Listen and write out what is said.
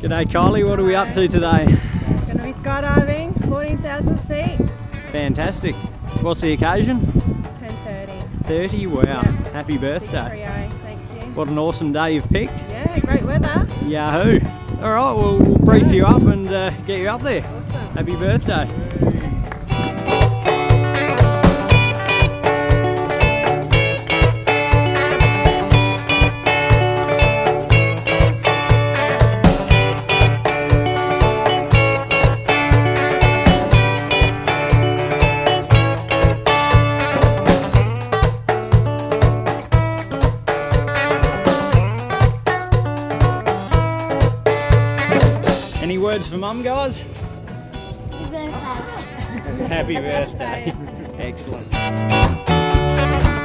G'day Keileigh, what are we up to today? Going to be skydiving, 14,000 feet, Fantastic. What's the occasion? 10.30. 30? Wow. Happy birthday. Thank you. What an awesome day you've picked. Yeah, great weather. Yahoo. Alright, well, we'll brief you up and uh, get you up there. Awesome. Happy birthday. Any words for mum, guys? Happy birthday. Excellent.